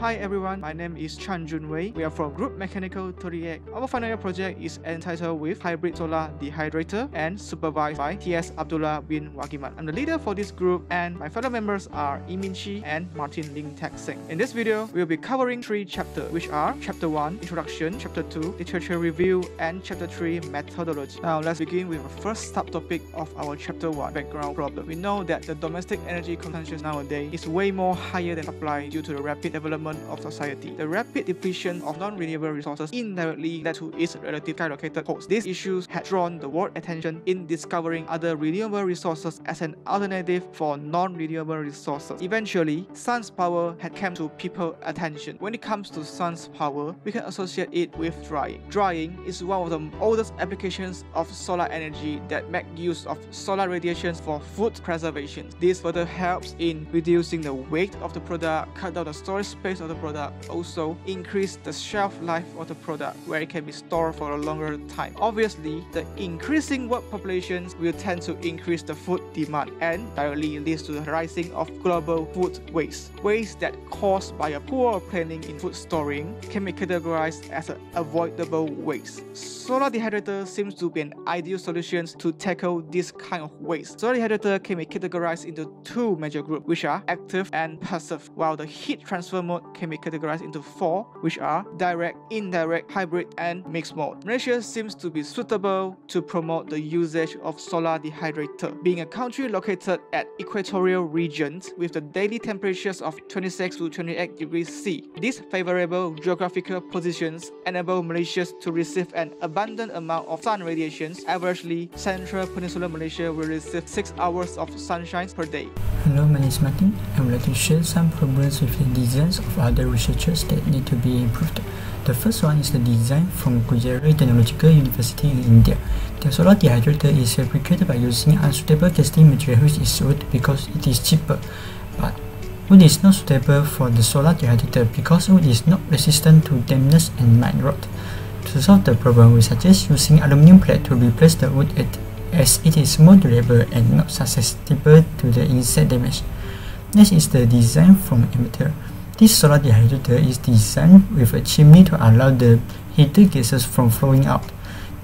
Hi everyone, my name is Chan Jun Wei. We are from Group Mechanical 38. Our final year project is entitled with Hybrid Solar Dehydrator and supervised by T.S. Abdullah bin Wagiman. I'm the leader for this group and my fellow members are Ee Min Ci and Martin Ling Teck Seng. In this video, we'll be covering three chapters which are Chapter 1, Introduction, Chapter 2, Literature Review and Chapter 3, Methodology. Now let's begin with the first subtopic of our Chapter 1, Background Problem. We know that the domestic energy consumption nowadays is way more higher than supply due to the rapid development development of society. The rapid depletion of non-renewable resources indirectly led to its relative skyrocketed cost. These issues had drawn the world attention in discovering other renewable resources as an alternative for non-renewable resources. Eventually, sun's power had come to people's attention. When it comes to sun's power, we can associate it with drying. Drying is one of the oldest applications of solar energy that make use of solar radiations for food preservation. This further helps in reducing the weight of the product, cut down the storage space of the product also increase the shelf life of the product where it can be stored for a longer time. Obviously, the increasing world populations will tend to increase the food demand and directly leads to the rising of global food waste. Waste that caused by a poor planning in food storing can be categorized as an avoidable waste. Solar dehydrator seems to be an ideal solution to tackle this kind of waste. Solar dehydrator can be categorized into two major groups which are active and passive while the heat transfer mode can be categorized into four, which are direct, indirect, hybrid, and mixed mode. Malaysia seems to be suitable to promote the usage of solar dehydrator, being a country located at equatorial regions with the daily temperatures of 26 to 28 degrees C. These favorable geographical positions enable Malaysia to receive an abundant amount of sun radiations. Averagely, central peninsular Malaysia will receive 6 hours of sunshine per day. Hello, my name is Martin. I would like to share some problems with the designs of other researchers that need to be improved. The first one is the design from Gujarat Technological University in India. The solar dehydrator is fabricated by using unsuitable casting material which is wood because it is cheaper. But wood is not suitable for the solar dehydrator because wood is not resistant to dampness and might rot. To solve the problem, we suggest using aluminum plate to replace the wood as it is more durable and not susceptible to the insect damage. Next is the design from Amateur. This solar dehydrator is designed with a chimney to allow the heated gases from flowing out.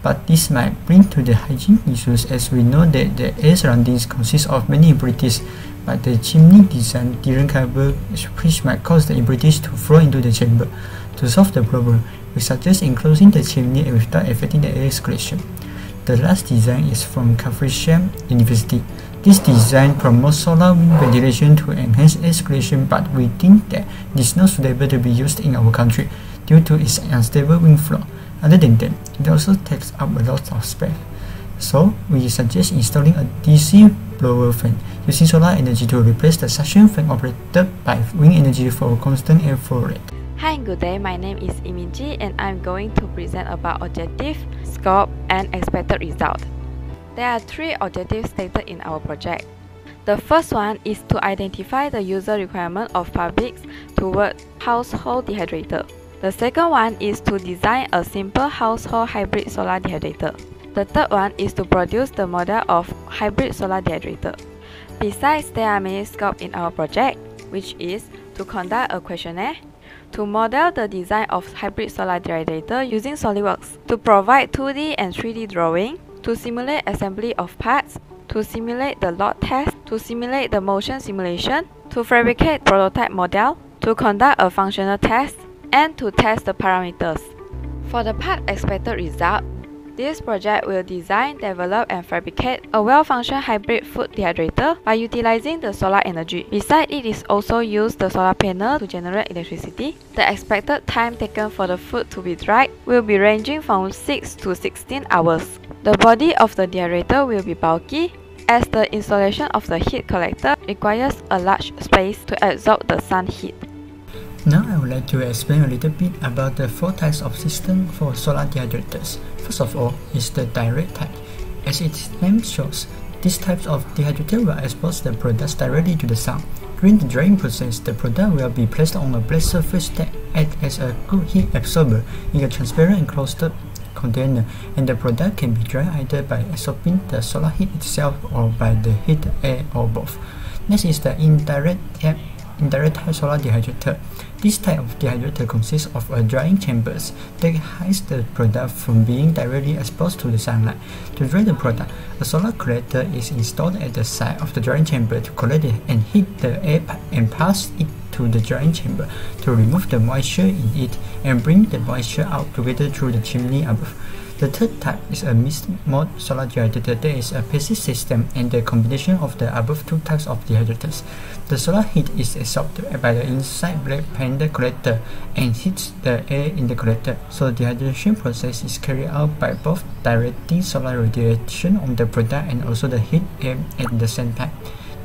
But this might bring to the hygiene issues as we know that the air surroundings consist of many impurities, but the chimney design didn't cover which might cause the impurities to flow into the chamber. To solve the problem, we suggest enclosing the chimney without affecting the air circulation. The last design is from Caversham University. This design promotes solar wind ventilation to enhance air circulation but we think that it is not suitable to be used in our country due to its unstable wind flow. Other than that, it also takes up a lot of space. So, we suggest installing a DC blower fan using solar energy to replace the suction fan operated by wind energy for constant air flow rate. Hi, good day. My name is Ee Min Ci and I'm going to present about objective, scope, and expected result. There are three objectives stated in our project. The first one is to identify the user requirement of publics toward household dehydrator. The second one is to design a simple household hybrid solar dehydrator. The third one is to produce the model of hybrid solar dehydrator. Besides, there are many scopes in our project, which is to conduct a questionnaire, to model the design of hybrid solar dehydrator using SolidWorks, to provide 2D and 3D drawing, to simulate assembly of parts, to simulate the load test, to simulate the motion simulation, to fabricate prototype model, to conduct a functional test, and to test the parameters. For the part expected result, this project will design, develop, and fabricate a well-functioning hybrid food dehydrator by utilizing the solar energy. Besides, it is also used the solar panel to generate electricity. The expected time taken for the food to be dried will be ranging from 6 to 16 hours. The body of the dehydrator will be bulky as the installation of the heat collector requires a large space to absorb the sun heat. Now I would like to explain a little bit about the four types of system for solar dehydrators. First of all is the direct type. As its name shows, these types of dehydrator will expose the products directly to the sun. During the drying process, the product will be placed on a black surface that acts as a good heat absorber in a transparent enclosed container and the product can be dried either by absorbing the solar heat itself or by the heat air or both. Next is the indirect type indirect solar dehydrator. This type of dehydrator consists of a drying chambers that hides the product from being directly exposed to the sunlight. To dry the product, a solar collector is installed at the side of the drying chamber to collect it and heat the air and pass it to the drying chamber to remove the moisture in it and bring the moisture out together through the chimney above. The third type is a mixed mode solar dehydrator that is a passive system and the combination of the above two types of dehydrators. The solar heat is absorbed by the inside black panel collector and heats the air in the collector, so the dehydration process is carried out by both directing solar radiation on the product and also the heat air at the same time.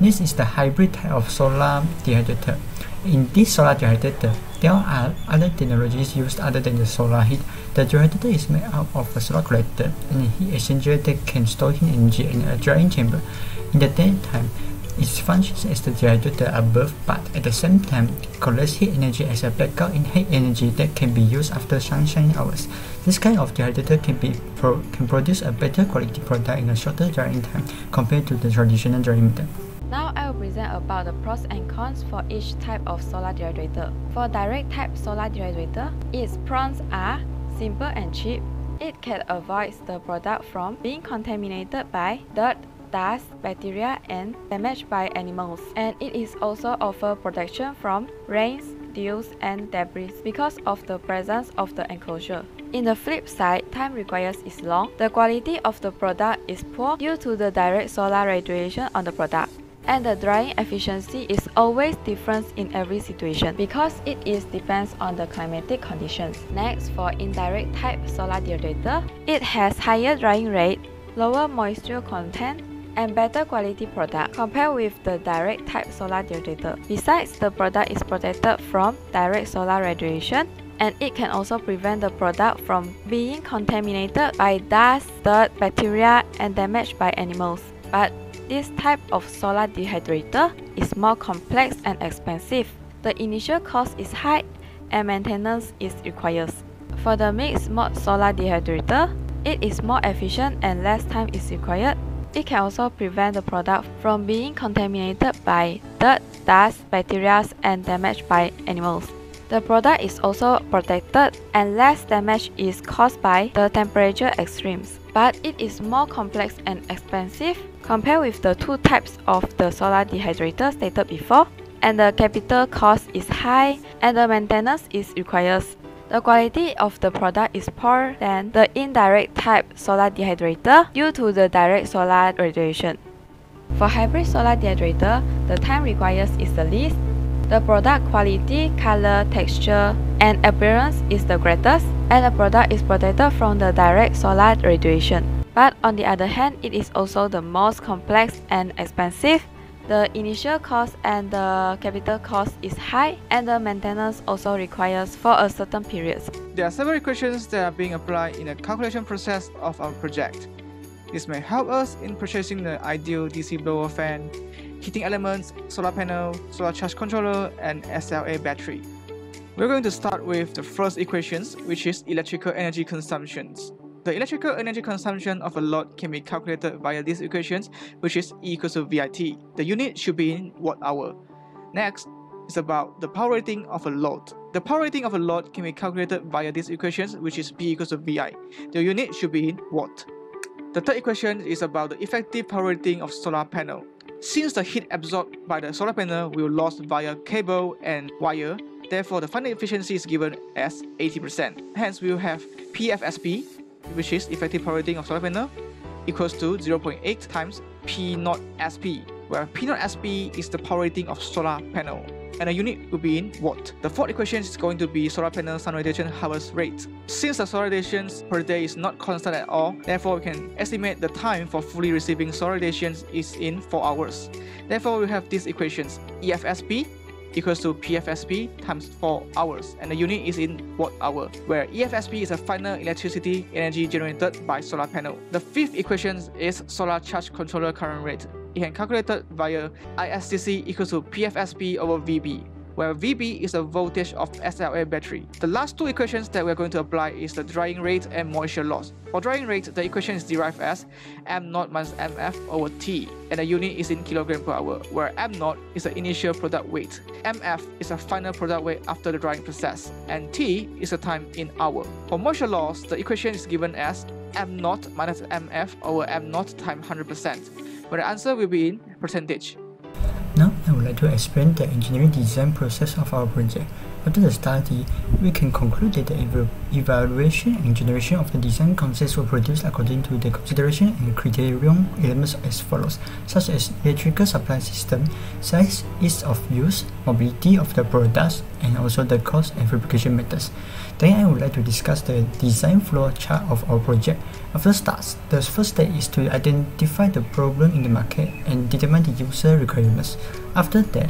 This is the hybrid type of solar dehydrator. In this solar dehydrator, there are other technologies used other than the solar heat. The dehydrator is made up of a solar collector and a heat exchanger that can store heat energy in a drying chamber. In the daytime, it functions as the dehydrator above, but at the same time, collects heat energy as a backup in heat energy that can be used after sunshine hours. This kind of dehydrator can be pro can produce a better quality product in a shorter drying time compared to the traditional drying method. Now I will present about the pros and cons for each type of solar dehydrator. For direct type solar dehydrator, its pros are simple and cheap. It can avoid the product from being contaminated by dirt, dust, bacteria, and damaged by animals. And it is also offer protection from rains, dews, and debris because of the presence of the enclosure. In the flip side, time required is long. The quality of the product is poor due to the direct solar radiation on the product and the drying efficiency is always different in every situation because it is depends on the climatic conditions. Next, for indirect type solar dehydrator, it has higher drying rate, lower moisture content, and better quality product compared with the direct type solar dehydrator. Besides, the product is protected from direct solar radiation and it can also prevent the product from being contaminated by dust, dirt, bacteria, and damaged by animals. But this type of solar dehydrator is more complex and expensive. The initial cost is high and maintenance is required. For the mixed mode solar dehydrator, it is more efficient and less time is required. It can also prevent the product from being contaminated by dirt, dust, bacteria, and damaged by animals. The product is also protected and less damage is caused by the temperature extremes but it is more complex and expensive compared with the two types of the solar dehydrator stated before, and the capital cost is high and the maintenance is required. The quality of the product is poor than the indirect type solar dehydrator due to the direct solar radiation. For hybrid solar dehydrator, the time required is the least, the product quality, color, texture, and appearance is the greatest, and the product is protected from the direct solar radiation. But on the other hand, it is also the most complex and expensive. The initial cost and the capital cost is high and the maintenance also requires for a certain period. There are several equations that are being applied in the calculation process of our project. This may help us in purchasing the ideal DC blower fan, heating elements, solar panel, solar charge controller, and SLA battery. We're going to start with the first equations, which is electrical energy consumptions. The electrical energy consumption of a load can be calculated via these equations, which is E equals to VIT. The unit should be in watt hour. Next is about the power rating of a load. The power rating of a load can be calculated via these equations, which is P equals to VI. The unit should be in watt. The third equation is about the effective power rating of solar panel. Since the heat absorbed by the solar panel will lost via cable and wire, Therefore, the final efficiency is given as 80%. Hence, we will have PFSP, which is effective power rating of solar panel, equals to 0.8 times P 0 SP, where P 0 SP is the power rating of solar panel and a unit will be in watt. The fourth equation is going to be solar panel sun radiation harvest rate. Since the solar radiation per day is not constant at all, therefore we can estimate the time for fully receiving solar radiation is in 4 hours. Therefore we have these equations EFSP equals to PFSP times 4 hours and the unit is in watt hour where EFSP is a final electricity energy generated by solar panel. The fifth equation is solar charge controller current rate. It can calculate via ISCC equals to PFSP over VB where VB is the voltage of SLA battery. The last two equations that we're going to apply is the drying rate and moisture loss. For drying rate, the equation is derived as m naught minus mf over t, and the unit is in kilogram per hour, where m naught is the initial product weight, mf is the final product weight after the drying process, and t is the time in hour. For moisture loss, the equation is given as m naught minus mf over m naught times 100%, where the answer will be in percentage. Now I would like to explain the engineering design process of our project. After the study, we can conclude that the ev evaluation and generation of the design concepts were produced according to the consideration and criterion elements as follows, such as electrical supply system, size, ease of use, mobility of the products, and also the cost and fabrication methods. Then I would like to discuss the design flow chart of our project. After starts, the first step is to identify the problem in the market and determine the user requirements. After that,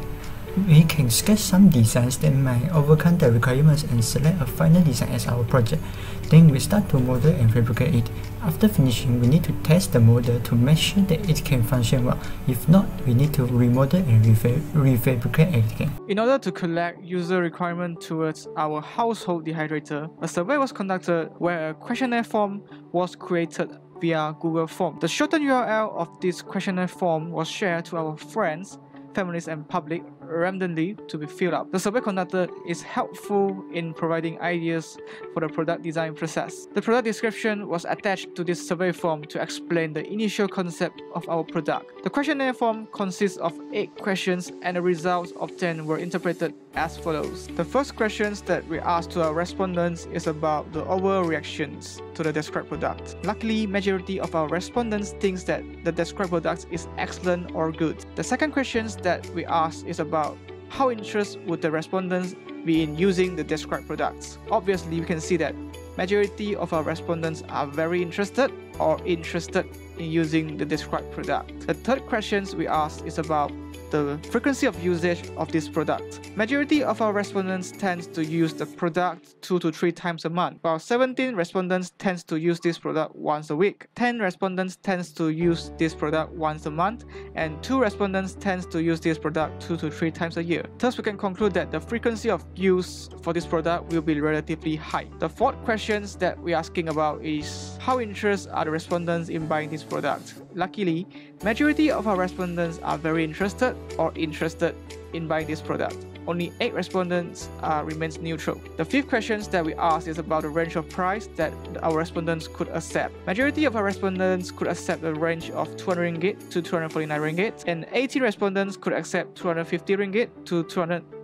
we can sketch some designs that might overcome the requirements and select a final design as our project. Then we start to model and fabricate it. After finishing, we need to test the model to make sure that it can function well. If not, we need to remodel and refabricate it again. In order to collect user requirement towards our household dehydrator, a survey was conducted where a questionnaire form was created via Google Form. The shortened URL of this questionnaire form was shared to our friends families and public randomly to be filled up. The survey conducted is helpful in providing ideas for the product design process. The product description was attached to this survey form to explain the initial concept of our product. The questionnaire form consists of 8 questions and the results obtained were interpreted as follows. The first questions that we asked to our respondents is about the overall reactions to the described product. Luckily, majority of our respondents thinks that the described product is excellent or good. The second questions that we asked is about how interested would the respondents be in using the described products. Obviously, we can see that majority of our respondents are very interested or interested in using the described product. The third questions we asked is about the frequency of usage of this product. Majority of our respondents tends to use the product 2 to 3 times a month, while 17 respondents tends to use this product once a week. 10 respondents tends to use this product once a month, and 2 respondents tends to use this product 2 to 3 times a year. Thus, we can conclude that the frequency of use for this product will be relatively high. The fourth questions that we're asking about is how interested are the respondents in buying this product? Luckily, majority of our respondents are very interested or interested in buying this product only 8 respondents uh, remains neutral. The fifth questions that we asked is about the range of price that our respondents could accept. Majority of our respondents could accept a range of 200 ringgit to 249 ringgit, and 18 respondents could accept 250 ringgit to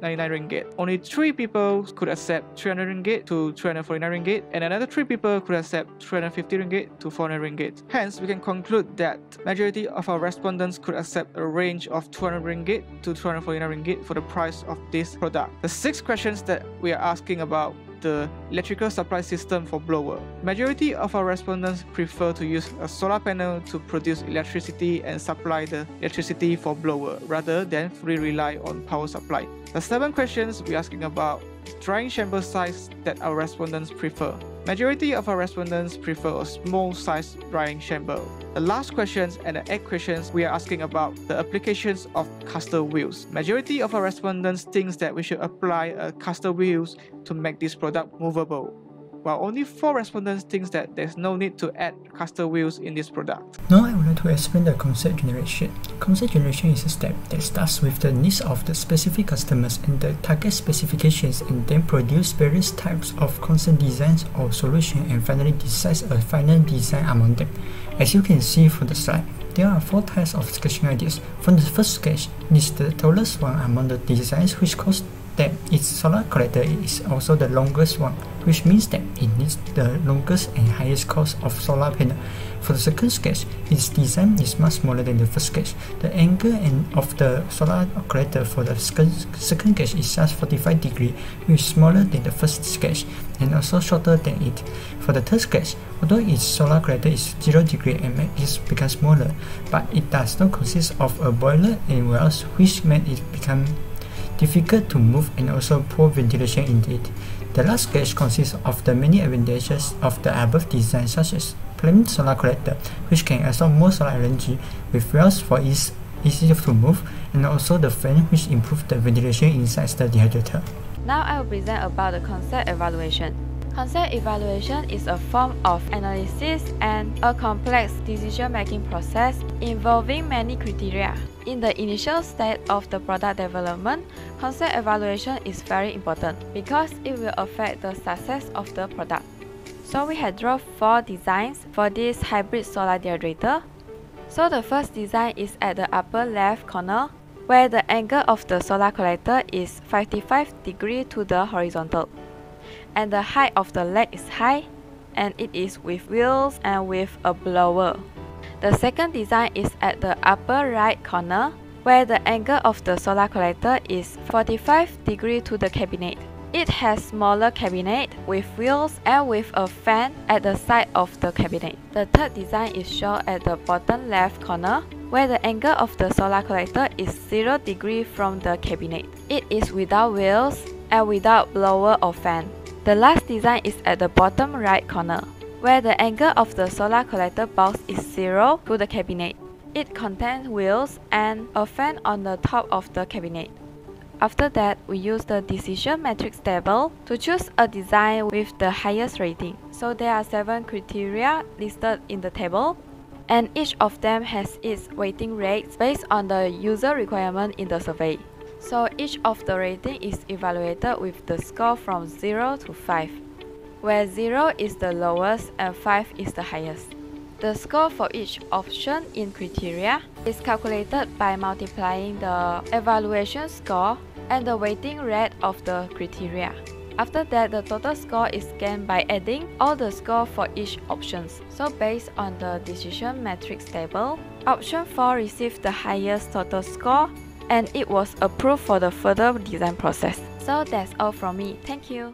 299 ringgit. Only 3 people could accept 300 ringgit to 349 ringgit, and another 3 people could accept 350 ringgit to 400 ringgit. Hence, we can conclude that majority of our respondents could accept a range of 200 ringgit to 249 ringgit for the price of this product. The six questions that we are asking about the electrical supply system for blower. Majority of our respondents prefer to use a solar panel to produce electricity and supply the electricity for blower rather than fully rely on power supply. The seven questions we're asking about drying chamber size that our respondents prefer. Majority of our respondents prefer a small size drying chamber. The last questions and the eight questions we are asking about the applications of caster wheels. Majority of our respondents thinks that we should apply a caster wheels to make this product movable while only 4 respondents thinks that there's no need to add caster wheels in this product. Now I would like to explain the concept generation. Concept generation is a step that starts with the needs of the specific customers and the target specifications and then produce various types of concept designs or solution and finally decides a final design among them. As you can see from the slide, there are four types of sketching ideas. From the first sketch it is the tallest one among the designs which costs that its solar collector is also the longest one, which means that it needs the longest and highest cost of solar panel. For the second sketch, its design is much smaller than the first sketch. The angle and of the solar collector for the second sketch is just 45 degree, which is smaller than the first sketch and also shorter than it. For the third sketch, although its solar collector is 0 degree and makes it becomes smaller, but it does not consist of a boiler and wells which made it become difficult to move and also poor ventilation indeed. The last sketch consists of the many advantages of the above design such as plain solar collector which can absorb more solar energy with wells for its easy to move, and also the fan which improves the ventilation inside the dehydrator. Now I will present about the concept evaluation. Concept evaluation is a form of analysis and a complex decision-making process involving many criteria. In the initial state of the product development, concept evaluation is very important because it will affect the success of the product. So we have drawn four designs for this hybrid solar dehydrator. So the first design is at the upper left corner where the angle of the solar collector is 55 degree to the horizontal. And the height of the leg is high and it is with wheels and with a blower. The second design is at the upper right corner where the angle of the solar collector is 45 degree to the cabinet. It has smaller cabinet with wheels and with a fan at the side of the cabinet. The third design is shown at the bottom left corner where the angle of the solar collector is 0 degree from the cabinet. It is without wheels and without blower or fan. The last design is at the bottom right corner where the angle of the solar collector box is 0 to the cabinet. It contains wheels and a fan on the top of the cabinet. After that, we use the decision matrix table to choose a design with the highest rating. So there are 7 criteria listed in the table and each of them has its weighting rates based on the user requirement in the survey. So each of the rating is evaluated with the score from 0 to 5, where 0 is the lowest and 5 is the highest. The score for each option in criteria is calculated by multiplying the evaluation score and the weighting rate of the criteria. After that, the total score is gained by adding all the score for each options. So based on the decision matrix table, option 4 received the highest total score and it was approved for the further design process. So that's all from me. Thank you.